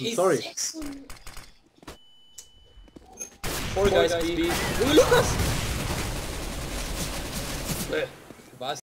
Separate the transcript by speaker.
Speaker 1: I'm sorry. Four guys, B. Ooh, Lucas! Wait.